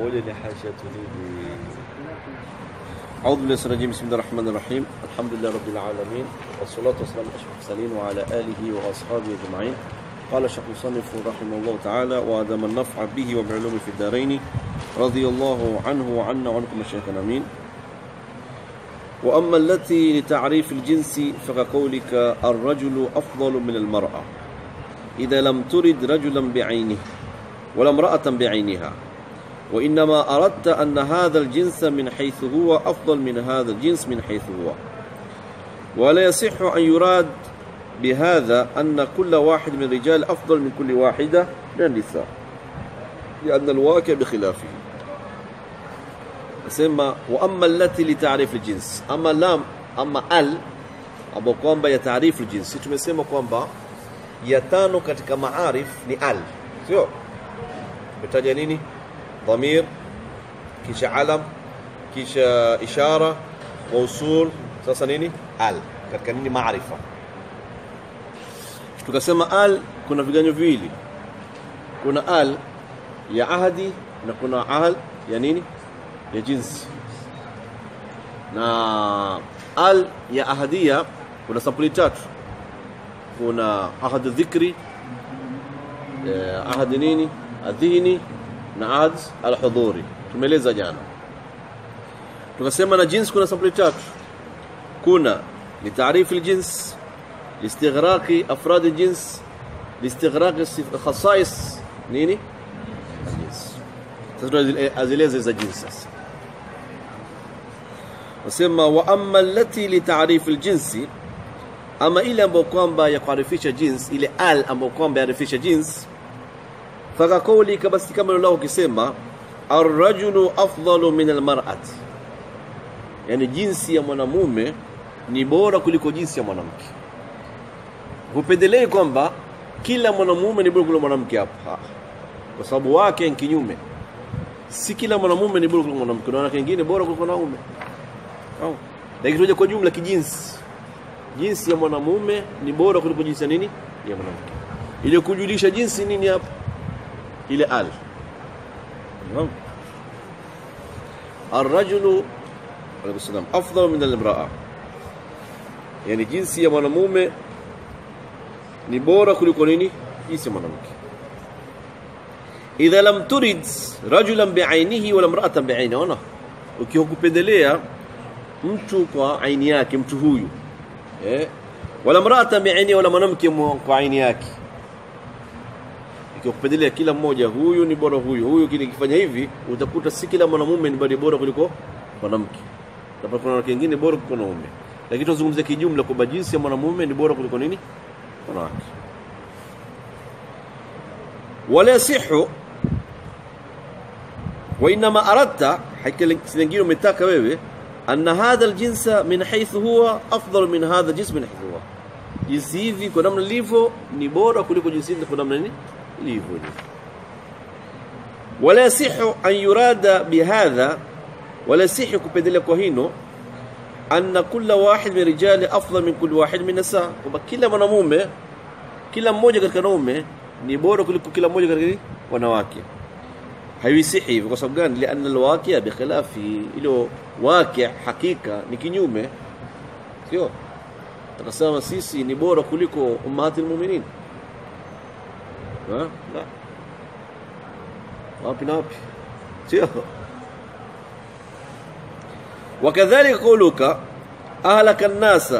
moja ni hasha tulivu أعوذ بالله السميع العليم بسم الله الرحمن الرحيم. الحمد لله رب العالمين والصلاة والسلام على أشرف المرسلين وعلى آله وأصحابه أجمعين. قال الشيخ المصنف رحمه الله تعالى وآدم النفع به وبعلومه في الدارين رضي الله عنه وعنا وعنكم الشيخنا آمين. وأما التي لتعريف الجنس فكقولك الرجل أفضل من المرأة إذا لم ترد رجلا بعينه ولا امرأة بعينها. وإنما أردت أن هذا الجنس من حيث هو أفضل من هذا الجنس من حيث هو. ولا يصح أن يراد بهذا أن كل واحد من الرجال أفضل من كل واحدة من النساء لأن الواقع بخلافه. amma allati li ta'rif al-jins ama lam ama al ambao kwamba ya taarifu jinsi tumesema kwamba ya tano katika maarif ni al sio ضمير كيش علم كيش إشارة موصول. سأسا نيني أل. كركنيني معرفة. شتو كسما أل؟ كنا في جانيو فيلي. كنا أل يا عهدي نكون أهل يا نيني يا جنس نا أل يا أهدية كنا سامبلي تاتش كنا عهد الذكري آه، عهد نيني الذهني. na ahad alhudhuri tumeeleza jana tukasema na jins kuna sampuli tatu kuna لتعريف الجنس لاستغراق افراد الجنس لاستغراق خصائص نيني الجنس azieleze za jinsi sasa nasema wa amma allati li ta'rif aljinsi ama ile ambayo kwamba ya kuarifisha jins ile al ambayo kwamba yarifisha jins faka kabasi basi kama leo ukisema arrajulu afdalu min almar'ati yani jinsi ya mwanamume ni bora kuliko jinsi ya mwanamke. Hupendelei kwamba kila mwanamume ni bora kuliko mwanamke hapa kwa sababu wake ni kinyume. Si kila mwanamume ni bora kuliko mwanamke na wanawake bora kuliko wanaume. Au? Lakini tuje kwa jumla kijinsi. Jinsi ya mwanamume ni bora kuliko jinsi ya nini? Ya mwanamke. Ile kujulisha jinsi nini hapa إلى ألف الرجل عليه السلام أفضل من المرأة يعني جنسيه يا من موم نبورة كل كونيني جنس من إذا لم ترد رجلا بعينه ولا امرأة بعينه أنا وكي هو كبدليا mtu kwa aini yake mtu huyu eh? wala mraa tambia aini wala mwanamke kwa aini yake ikiwakupendelea kila mmoja, huyu ni bora huyu huyu, nikifanya hivi utakuta si kila mwanamume ni bali bora kuliko mwanamke, na kuna wanawake wengine bora kuliko wanaume, lakini tunazungumzia kijumla kwamba jinsi ya mwanamume ni bora kuliko nini? Wanawake. wala sihu wa inama aradta, hakika lingine umetaka wewe anna hadha aljinsa min haythu huwa afdal min hadha aljins min haythu huwa, jinsi hivi kwa namna lilivyo ni bora kuliko jinsi hivi kwa namna nini? ليهود ولا يصح أن يراد بهذا ولا يصح كبدلك وهينو أن كل واحد من رجال أفضل من كل واحد من النساء وكل من أمومة كل موجة كان أمومة. نبورك كل موجة كان ونواكي. هاي سيحي بقصب قان لأن الواقع بخلاف إلو واقع حقيقة نكينيومه سيو تقسام سيسي نبورك لكو أمهات المؤمنين. لا. نابي نابي وكذلك قولك أهلك الناس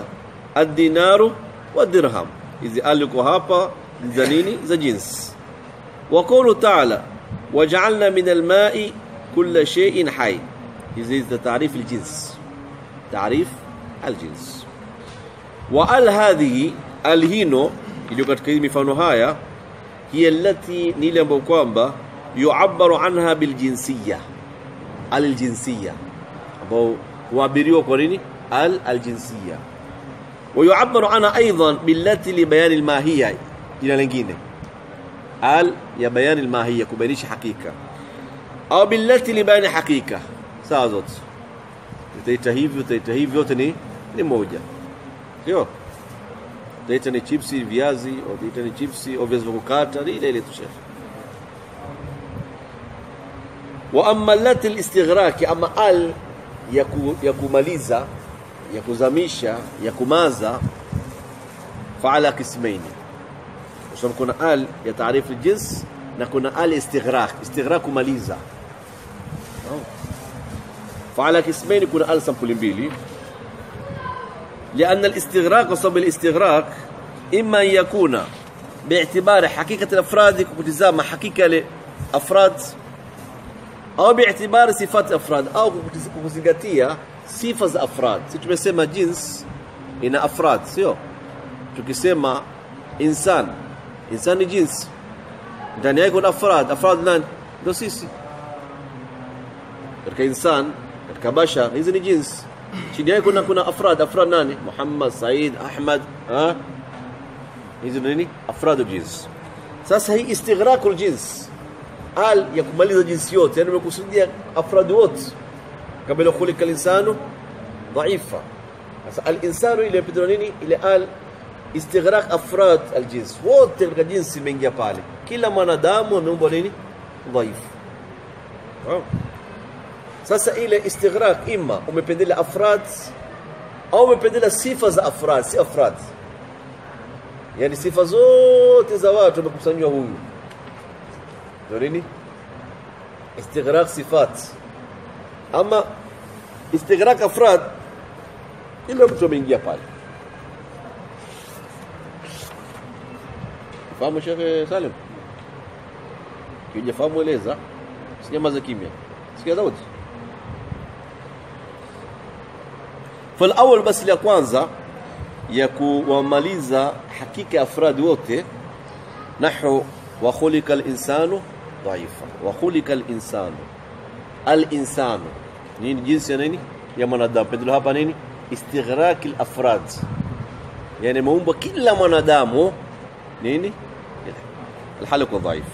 الدينار والدرهم. إذا ألقوا هابا زنيني زجنس وقول تعالى وجعلنا من الماء كل شيء حي. إذا تعريف الجنس. تعريف الجنس. وأل هذه الهينو اللي قد كلمة مفانو هي التي نيلم بوكوامبا يعبر عنها بالجنسية. على الجنسية. أبو وابيريو كوريني على الجنسية. ويعبر عنها أيضا بالتي لبيان الماهية. إلى لنجينة. على يا بيان الماهية كبينيش حقيقة. أو بالتي لبيان حقيقة. سازوت تيتهيف وتيتهيف يوتني نموجة يو. Utaita ni chipsi viazi au ni chipsi au viazi vya kukata ni ile ile tu shekhe. wa amma lati listighraki ama al ya, ku, ya kumaliza ya kuzamisha ya kumaza faala kismaini kwa sababu kuna al ya taarifu jins na kuna al istighraq istighraq kumaliza. Fa faala kismaini kuna al sampuli mbili لأن الاستغراق وصب الاستغراق إما أن يكون باعتبار حقيقة الأفراد كوكتزام حقيقة لأفراد أو باعتبار صفات أفراد أو كوكتزاتية صفة أفراد. تجمع سيما جنس؟ إن أفراد. سيو تجمع إنسان. إنسان جنس. دان يقول أفراد. أفراد نان دوسيسي. إنسان كبشر إذن جنس. Chini yake kuna kuna afrad afrad nani? Muhammad Said Ahmad ha? Hizo nini? Afrad jins sasa hii istighraqul jins al ya kumaliza jinsi yote yani umekusudia afrad wote. Kabla khulika linsanu dhaifa. Sasa al-insanu ile pidro nini? Ile al istighraq afrad al-jins wote katika jinsi imeingia pale. Kila mwanadamu ameumbwa nini? Dhaifu wow. Sasa ile istighraq ima umependela afrad au umependela sifa za afrad si afrad? Yani sifa zote za watu wamekusanywa huyu. Ndio nini? Istighraq sifat. Ama istighraq afrad ile mtu ameingia pale. Fahamu shekhe Salim? Kijafahamu eleza. Sijamaza kimya. Sikia Daud فالاول بس اللي كوانزا يكو وماليزا حقيقة أفراد وتي نحو وخلق الإنسان ضعيفا وخلق الإنسان الإنسان نين جنس يعني يا من أدم بدلها بنيني استغراق الأفراد يعني ما هم بكل من أدمه نيني الحلق ضعيف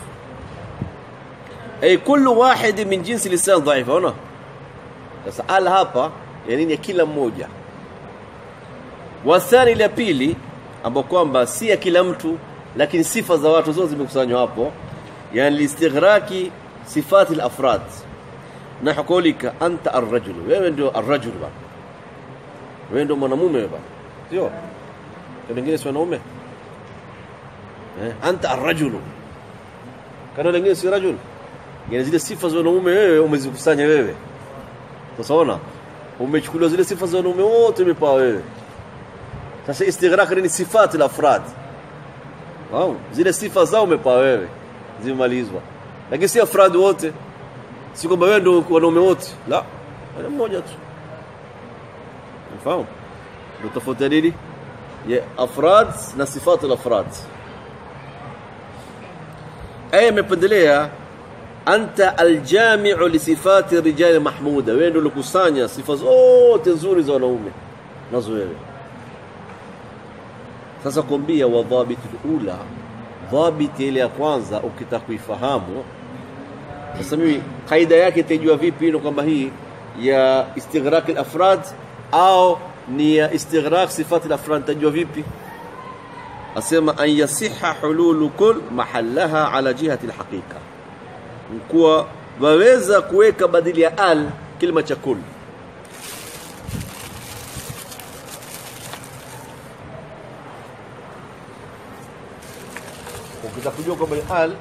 أي كل واحد من جنس الإنسان ضعيف هنا بس على هابا ya nini ya kila mmoja. Wasani la pili ambao kwamba si ya kila mtu lakini sifa za watu zote zimekusanywa hapo yani listighraki sifati al-afrad. Na hukulika anta ar-rajul wewe ndio ar-rajul bana wewe ndio mwanamume ba sio? Wengine si wanaume? Eh anta ar-rajul kana wengine si rajul yani zile sifa za wanaume wewe umezikusanya wewe. Unaona? Umechukuliwa zile sifa za wanaume wote umepewa wewe. Sasa istighraq ni sifati al-afrad. Wow, zile sifa zao umepewa wewe. Zimemalizwa. Lakini si afrad wote. Si kwamba wewe ndio wanaume wote. La. ana mmoja tu. Unafahamu? Ndio tofauti nini? Ya afrad na sifati al-afrad. Aya imependelea anta aljami'u li sifati rijali mahmuda. Wewe ndio ulikusanya sifa zote nzuri za wanaume nazo wewe. Sasa kuambia wa ula dhabiti ile ya kwanza ukitaka kuifahamu. Sasa mimi kaida yake itajua vipi ino kwamba hii ya istighraq al-afrad au ni ya istighraq sifati al-afrad tajua vipi? Asema an yasiha hululu kull mahallaha ala jihati al-haqiqa kuwa waweza kuweka badili ya al kilima cha kul. Ukitaka kujua kwamba al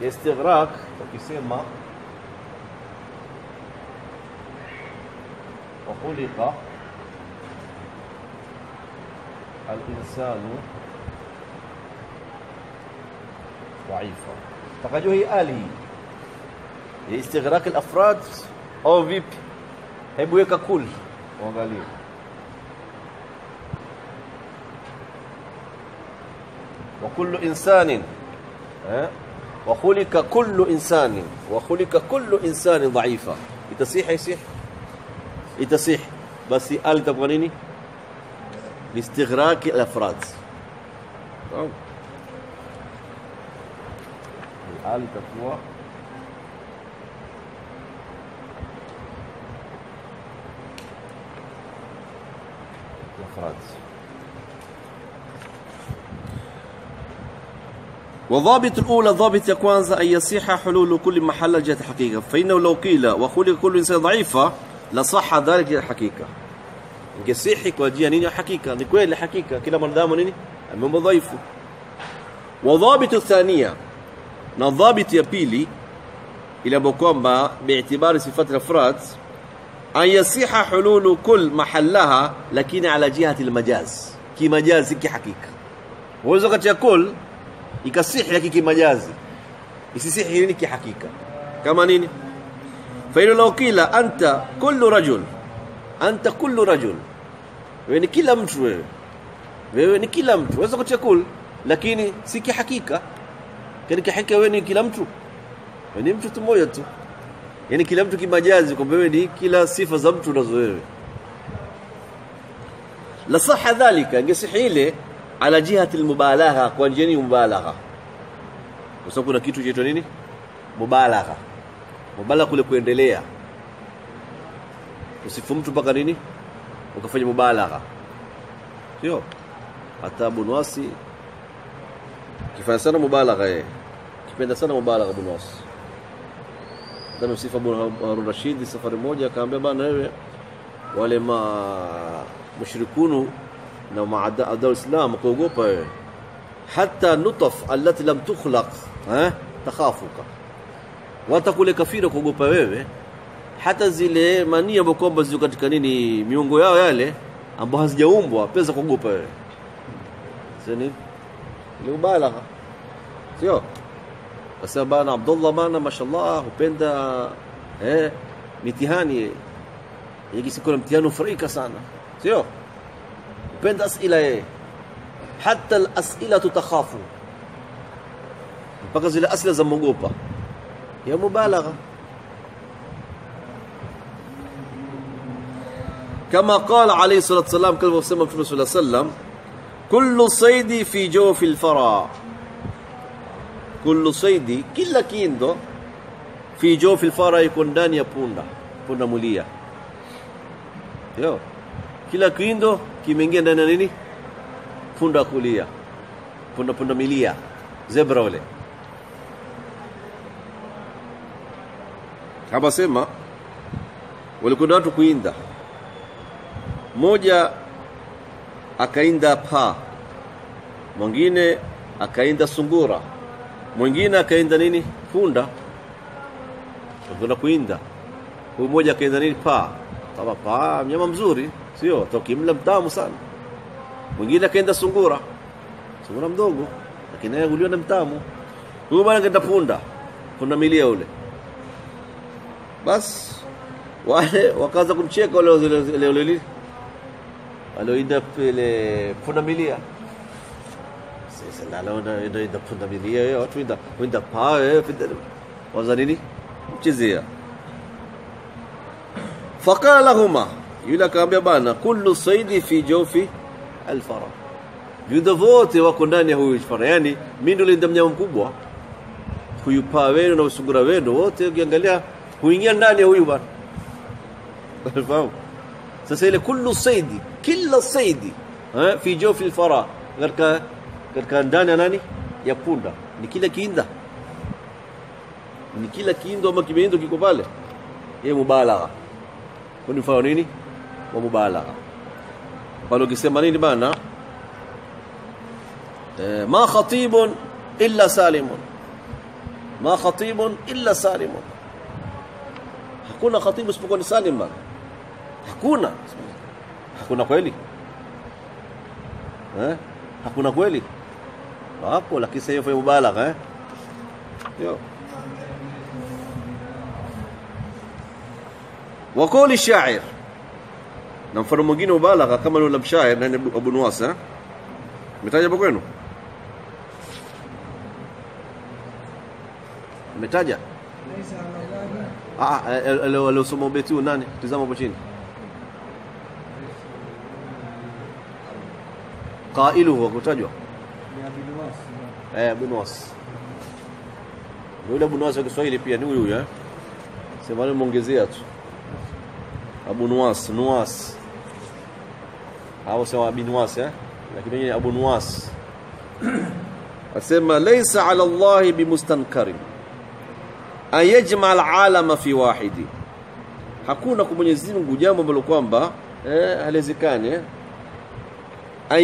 ya istighraq ukisema al-insanu dhaifa takajua hii استغراق الأفراد أو فيب هيبقوا هيك كل وانغاليو وكل إنسان وخلق كل إنسان وخلق كل إنسان ضعيفا. يتصيح يصيح يتصيح بس قال طب لاستغراق الأفراد. أوه. الآلة الافراد وضابط الأولى ضابط كوانزا أن يصيح حلول كل محل جهة الحقيقة. فإنه لو قيل وخلق كل إنسان ضعيفا لصح ذلك الحقيقة. يصيح كو جهه حقيقه نقول كويل حقيقه كلا من دام نيني. من ضعيف وضابط الثانية نضابط يبيلي إلى بوكومبا باعتبار صفات الأفراد an yasiha hululu kul mahallaha lakini ala jihati almajaz. Kimajazi kihakika. Uwezo kati ya kul ikasihi lakini kimajazi isisihi nini? Kihakika. Kama nini? Fa ilo law kila anta kullu rajul. Anta kullu rajul. Wewe ni kila mtu wewe. Wewe ni kila mtu. Uwezo kati ya kul lakini si kihakika. Kani kihakika wewe ni kila mtu. Wewe ni mtu tu mmoja tu yani kila mtu kimajazi kwamba wewe ni kila sifa za mtu unazo wewe. La saha dhalika ingesihi ile ala jihati almubalagha kwa njia ni mubalagha kwa sababu kuna kitu chaitwa nini? Mubalagha mubalagha kule kuendelea. Usifu mtu mpaka nini? Ukafanya mubalagha sio? Hata bunwasi kifanya sana mubalagha yeye. Kipenda sana mubalagha bunwasi ndio sifa bwana Harun Rashid safari moja akaambia bana wewe wale ma mushrikunu na maada adau islam kuogopa wewe hata nutaf allati lam tukhlaq eh takhafuka watakule kafira kuogopa wewe hata zile mania ambazo kwamba ziko katika nini miungo yao yale ambao hazijaumbwa pesa kuogopa wewe sio ni بس بانا عبد الله مانا ما شاء الله آه، وبيندا آه، إيه ميتيهاني يجي سيكون ميتيهانو فريكا سانا سيو وبيندا أسئلة إيه؟ حتى الأسئلة تخافوا بقز الأسئلة زم موبا هي مبالغة. كما قال عليه الصلاة والسلام كلمة في الرسول صلى الله عليه وسلم كل صيد في جوف الفرع kullu saidi, kila kindo fi jofi lfara, iko ndani ya punda punda mulia. Yo, kila kindo kimeingia ndani ya nini? Punda kulia, punda punda milia, zebra wale. Hapa sema walikwenda watu kuinda, moja akainda paa, mwingine akainda sungura mwingine akaenda nini? Punda. Kwenda kuinda. Huyu mmoja akaenda nini? Paa. Kama paa mnyama mzuri sio? Tokimla mtamu sana. Mwingine akaenda sungura. Sungura mdogo lakini yeye uliona mtamu. Huyu bwana akaenda punda. Punda milia ule. Basi wale wakaanza kumcheka wale wale فقال لهما يلا كامبيا بانا كل صيد في جوفي الفرا يودا فوتي واكو ndani هو الفرا يعني مين اللي ندم نيام كبوا هو يبا وينو نو هو وينو فوتي يانغاليا هو ينيا ndani هو يبا فاهم سسيل كل صيد كل صيد في جوفي الفرا غير كا katika ndani ya nani? Ya punda. Ni kila kiinda. Ni kila kiindo ama kimeindo kiko pale. Yeye mubalagha kwa mfano nini? Wa mubalagha pale ukisema nini bana? E, ma khatibun illa salimun. Ma khatibun illa salimun. Hakuna khatibu isipokuwa ni salim bana. Hakuna. Hakuna kweli. Eh? Hakuna kweli hapo lakini sasa hiyo mubalagha eh? Yo. Wa qawli shair. Na mfano balak, mubalagha kama yule mshair nani Abu Nuwas eh? Umetaja hapo kwenu? Umetaja? Ah, ah eh, eh, eh, alo aliosoma ubeti nani? Tazama hapo chini. Qailuhu wakutajwa eh Abu Nuwas yule Abu wa Kiswahili pia ni huyu huyu eh. Sema ni muongezea tu. Abu Nuwas hao Abu Nuwas eh. Lakini yeye Abu Nuwas asema laysa ala Allah bimustankarin. An yajma alalama fi wahidi. Hakuna kwa Mwenyezi Mungu jambo ambalo kwamba eh, haliwezekani eh? an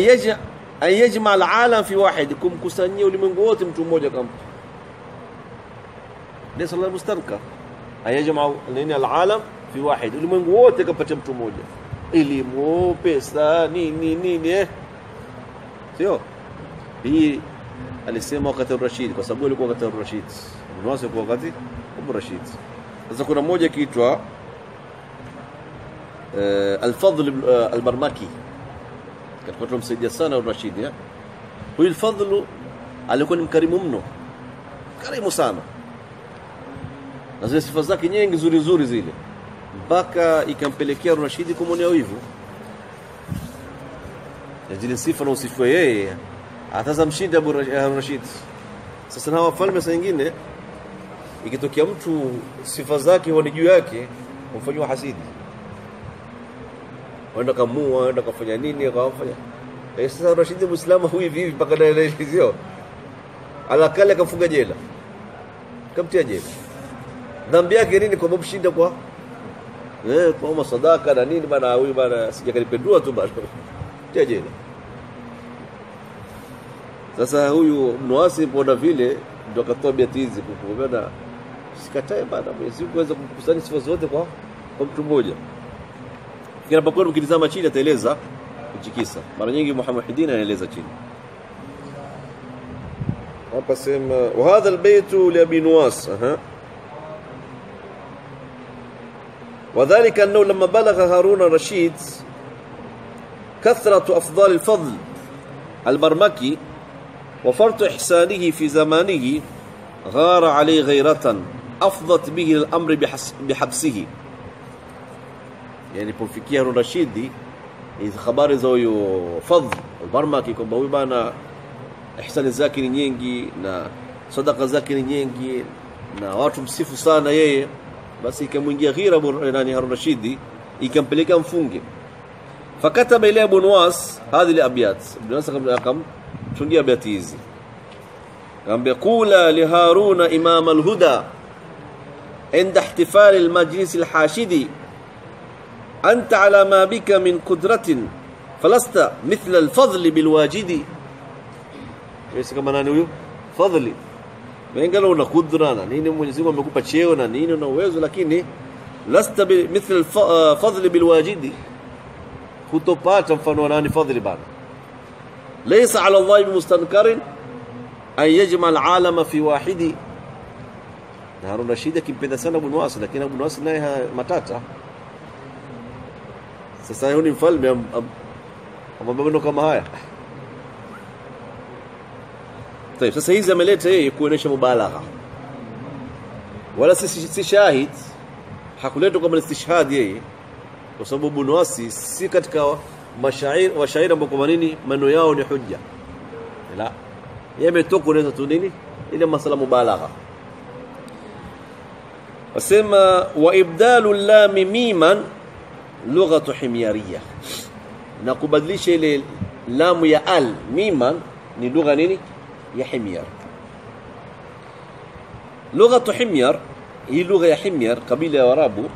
أن يجمع العالم في واحد. كم كسانية ولمنقوات متموجة كم. ليس الله مستنكة أن يجمع العالم في واحد. ولمنقوات كم بتم متموجة إلي مو بيسا ني ني ني ني. سيو. هي alisema wakati wa Rashid kwa sababu alikuwa wakati wa Rashid. Mwanzo kwa wakati wa Rashid. Sasa kuna mmoja katika tumsaidia sana Rashid ya. Huyu Al-Fadl alikuwa ni mkarimu mno. Karimu sana. Na zile sifa zake nyingi nzuri nzuri zile. Mpaka ikampelekea Rashid kumwonea wivu. Na zile sifa na usifiwe yeye ataza mshindi Abu Rashid. Sasa na wafalme saa nyingine ikitokea mtu sifa zake huwa ni juu yake humfanywa hasidi waenda kamua wanaenda kafanya nini akafanya eh sasa Rashid Muislamu huyu hivi mpaka na sio? Alakale akafunga jela. Kamtia jela. Dhambi yake nini kwa sababu shinda kwa? Eh kwa sadaka na nini bana huyu bana sijakalipendua tu bana. Tia jela. Sasa huyu mnuasi mbona vile ndo akatoa biati hizi kukumbana sikatae bana Mwenyezi Mungu aweza kukusanya sifa zote kwa kwa mtu mmoja kinapokuwa mkitizama chini ataeleza kuchikisa mara nyingi Muhammad anaeleza chini hapa sema wa hadha albayt li abi Nuwas aha وذلك أنه لما بلغ هارون الرشيد كثرة أفضال الفضل البرمكي وفرط إحسانه في زمانه غار عليه غيرة أفضت به الأمر بحبسه yalipofikia Harun Rashidi hizi habari za huyo Fadhl Albarmaki kwamba huyu bana ihsani zake ni nyingi na sadaka zake ni nyingi na watu msifu sana yeye, basi ikamwingia ghira nani Harun Rashidi ikampeleka mfunge. Fakataba ila Ibn Was hadhihi al-abyat, Ibn Was akamtungia abyati hizi, kaambia qula li Haruna imam alhuda inda ihtifal al-majlis أنت على ما بك من قدرة فلست مثل الفضل بالواجد. ليس كما نani فضلي wengine قالوا kudra قدرة nini Mwenyezi Mungu amekupa cheo na nini una uwezo لست مثل الفضل بالواجد خطبات فنو نani فضلي بعد ليس على الله بمستنكر أن يجمع العالم في واحد نهار رشيدة كم بدا سنة أبو نواس لكن أبو نواس نايها متاتا Sasa huyu ni mfalme amwambia kama haya. Tayeb, sasa hizi ameleta yeye kuonesha mubalagha. Wala si, si shahid hakuletwa kama istishhad yeye kwa sababu Ibn si katika mashairi washairi ambao kwa nini maneno yao ni hujja. La. Yeye ametoka kuleta tu nini? Ile masala mubalagha. Wasema wa ibdalu lami miman lughatu himyariya na kubadilisha ile lamu ya al miman ni lugha nini? Ya himyar. Lughatu himyar hii lugha ya himyar kabila ya warabu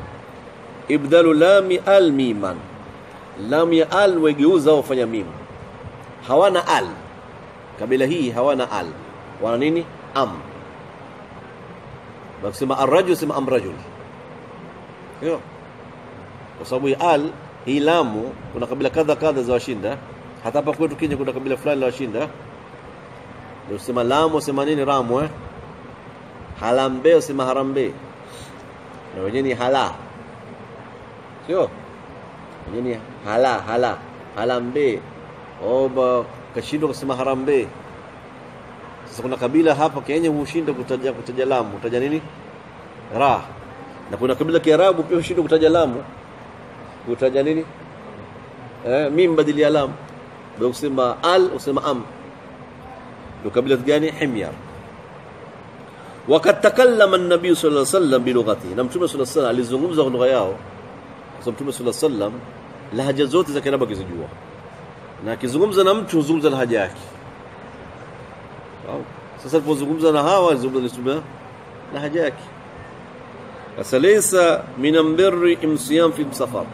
ibdalu lami al miman. Lam ya al wegeuza wafanya mim hawana al. Kabila hii hawana al. Wana nini? Am. Bakisema arrajul sema amrajul. hiyo kwa sababu al hii lamu kuna kabila kadha kadha za washinda. Hata hapa kwetu Kenya kuna kabila fulani la washinda. Ndio sema lamu sema nini? Ramu eh? Halambe sema harambe na wenyewe ni hala. Sio? Wenyewe ni hala hala. Halambe oba kashindwa kusema harambe sasa kuna kabila hapa Kenya hushinda kutaja kutaja lamu. Utaja nini? Ra. Na kuna kabila Kiarabu pia hushinda kutaja lamu kutaja nini eh, mim badili ya lam Ndio kusema al usema am ndio kabila gani himyar وقد تكلم النبي sallallahu alaihi wasallam bi بلغته na mtume sallallahu alaihi wasallam alizungumza kwa lugha yao kwa sababu mtume sallallahu alaihi wasallam lahaja zote za kinabaga kizijua na akizungumza na mtu huzungumza lahaja yake sasa alipozungumza na hawa alizungumza lahaja yake sasa laysa min birri imsiyam fi safar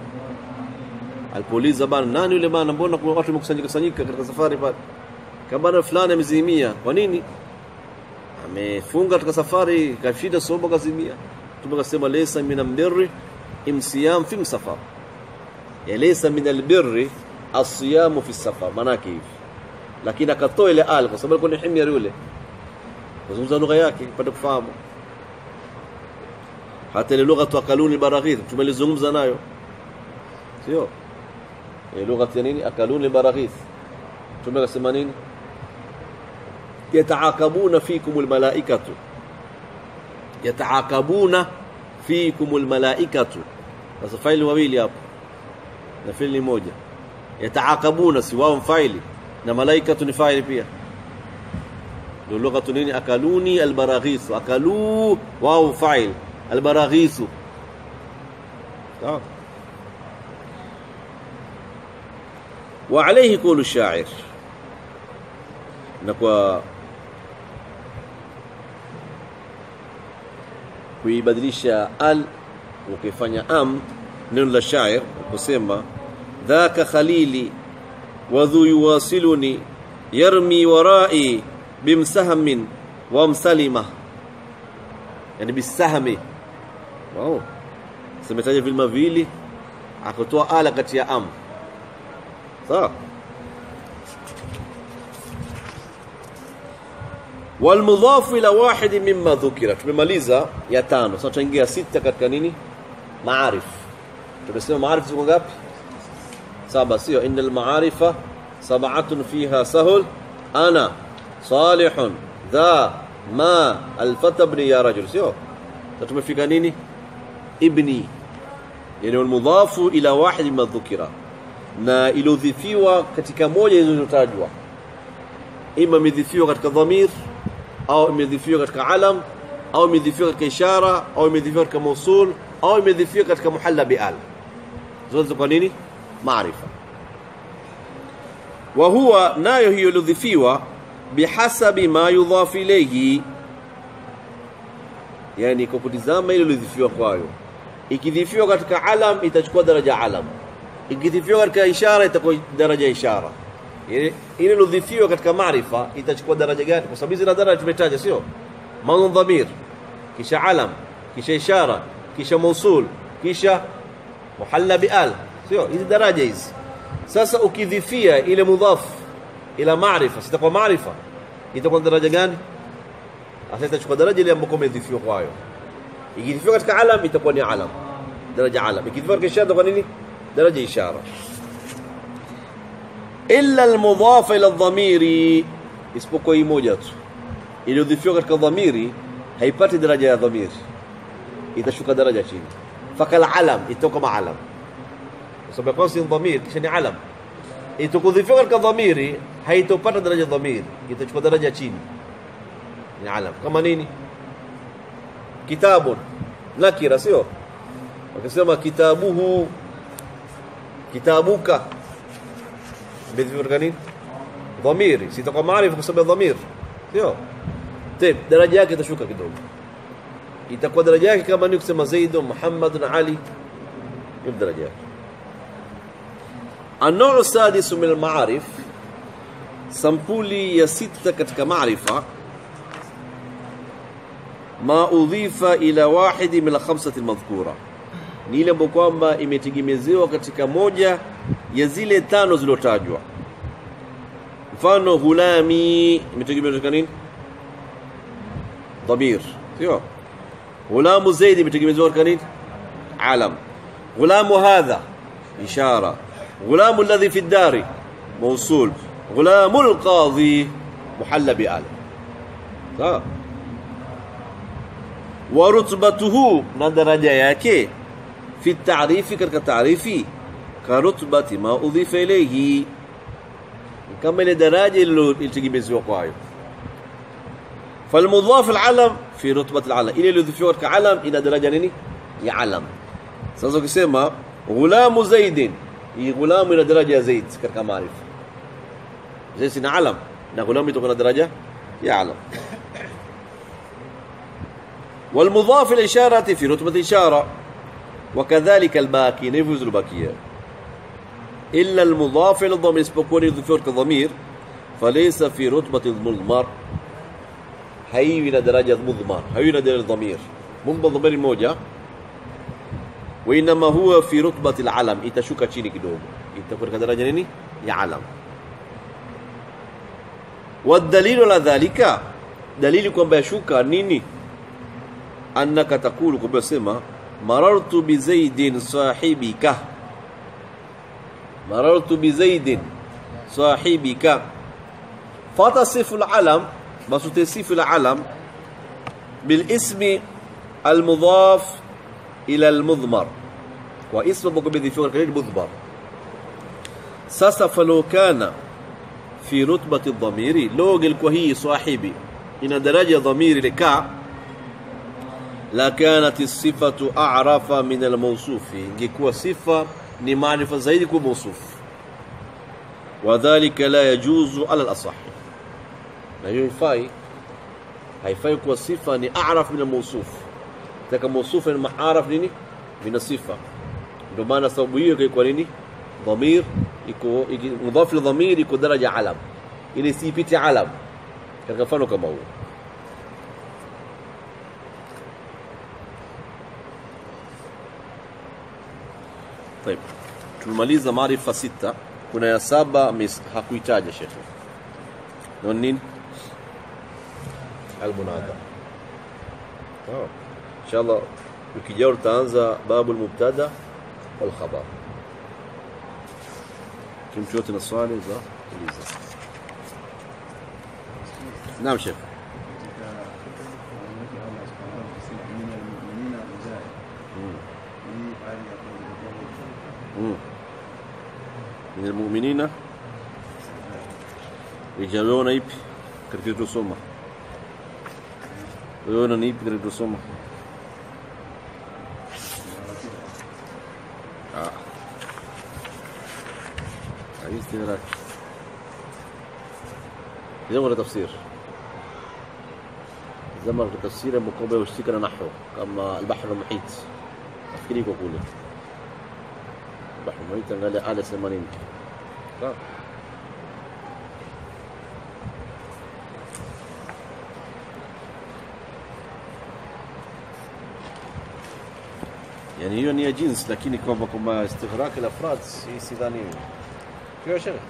alipouliza bana nani yule bana? Mbona kuna watu wamekusanyika kusanyika katika safari pale? Kabana fulani amezimia. Kwa nini? Amefunga katika safari kashida somo kazimia. Tume kasema laysa min albirri imsiyam fi msafar ya laysa min albirri asiyamu fi safar. Manake hivi. Lakini akatoa ile al kwa sababu kuna himya yule. Kuzungumza lugha yake pate kufahamu. Hata ile lugha tuakaluni baraghith tumelizungumza nayo. Sio lugha ya nini? Akaluni baraghith tumekasema nini? Yataakabuna fikum almalaikatu yataakabuna fikum almalaikatu sasa faili wawili hapo. Na faili moja. Yataakabuna si wao faili na malaikatu ni faili pia. Ndio lugha nini? Akaluni albaraghisu. Akalu wao fail albaraghisu. Sawa wa alayhi qawlu shair, na kwa kuibadilisha al ukifanya am neno la shair kusema dhaka khalili wadhu yuwasiluni yarmi warai bimsahamin wa msalima, yani bisahami. Wow, simetaja vilma vili akutoa ala kati ya am. صح والمضاف إلى واحد مما ذكرت. بمليزا يا تانو. صح تنجي ستة كاتكا نيني معارف. تبسم معارف زوجا سبعة. سيو. إن المعارف سبعة فيها سهل. أنا صالح ذا ما الفتى بن يا رجل. سيو. تتم في كانيني؟ ابني. يعني المضاف إلى واحد مما ذكره na ilodhifiwa katika moja zilizotajwa. Ima imedhifiwa katika dhamir au imedhifiwa katika alam au imedhifiwa katika ishara au imedhifiwa katika mausul au imedhifiwa katika muhalla bi al zote kwa nini? Maarifa. Wa huwa nayo hiyo ilodhifiwa bihasabi ma yudhafu ilayhi. Yani kwa kutizama ile ilodhifiwa kwayo. Ikidhifiwa katika alam itachukua daraja alam ikidhifiwa katika ishara itakuwa daraja ishara ile ilodhifiwa katika maarifa itachukua daraja gani kwa sababu hizi daraja tumetaja sio mwanzo dhamir kisha alam kisha ishara kisha mausul kisha muhalla bi al sio hizi daraja hizi sasa ukidhifia ile mudhaf ila maarifa sitakuwa maarifa itakuwa daraja gani sasa itachukua daraja ile ambayo imedhifiwa kwayo ikidhifiwa katika alam itakuwa ni alam daraja alam ikidhifiwa katika ishara itakuwa nini daraja ishara illa almudhaf ila dhamiri isipokuwa hii moja tu iliyodhifiwa katika dhamiri haipati daraja ya dhamiri itashuka daraja chini fakal alam itoka kama alam kwa sababu kwanza ni dhamir kisha ni alam itakudhifiwa katika dhamiri haitopata daraja dhamiri itachukua daraja chini ni alam kama nini kitabun nakira sio wakisema kitabuhu katika nini dhamiri sitakuwa maarifa kwa sababu ya dhamir sio طيب daraja yake itashuka kidogo itakuwa daraja yake kama ni kusema Zaid Muhammad Ali ni daraja yake النوع السادس من المعارف sampuli ya sita katika maarifa ma udhifa ila wahidi min alkhamsati almadhkura ni ile ambayo kwamba imetegemezewa katika moja ya zile tano zilotajwa mfano hulami imetegemezewa katika nini ضمير sio غلام زيد imetegemezewa katika nini alam غلام هذا ishara غلام الذي في الدار موصول غلام القاضي محل بآل sawa ورتبته na daraja yake في التعريف كرك تعريفي كرتبة ما أضيف إليه. كم من الدرجة اللي تجي بزوق فالمضاف العلم في رتبة العلم. إلى اللي ذفيرك كعلم إلى درجة نني يعلم سأزوك سما غلام زيد. غلام إلى درجة زيد كرك معرف زيد سن علم. نغلام يتوقع درجة يعلم والمضاف الإشارة في رتبة الإشارة. وكذلك الباقي نفوز الباقية إلا المضاف إلى الضمير سبقوني ضفير كضمير فليس في رتبة المضمر هينا درجة مضمر من درجة الضمير مضمر ضمير موجة. وإنما هو في رتبة العلم. إنت شو كتشيني كدوم إتكون كدرجة نيني؟ يعلم والدليل على ذلك دليلكم بشوكا نيني. أنك تقول كم مررت بزيد صاحبك. مررت بزيد صاحبك. فتصف العلم وتصف العلم بالاسم المضاف إلى المضمر. واسم مقبض فوق القليل مضمر. ساسا فلو كان في رتبة الضمير لوج الكوهي صاحبي إن درجة ضمير لك likaa la kanat sifatu a'rafa min almawsufi ingekuwa sifa ni maarifa zaidi kwa mawsuf Wadhalika la yajuzu ala al-asah. Na hiyo haifai haifai kuwa sifa ni a'raf min almawsuf. Taka mawsuf ni maaraf nini? Min sifa. Ndio maana sababu hiyo kwa nini? Dhamir iko mudhaf li dhamir iko daraja alam. Ili siipite alam. Katika mfano kama huo tumemaliza maarifa sita kuna ya saba hakuitaja shekhe na nini almunada sawa inshallah wiki ijayo tutaanza babu almubtada wal khabar kimtu yote na swali za uliza naam shekhe Izjave ona ipi kad je dosoma. Ona ni ipi kad je dosoma. A. A isti زمر تفسير. مقابل واشتكى نحو كما البحر المحيط. أفكريك وقوله البحر المحيط قال لي على 80 صح yani hiyo ni ya jinsi, lakini kwamba kwamba istighrak al-afrad si sidhani hiyo. Ndio sheikh.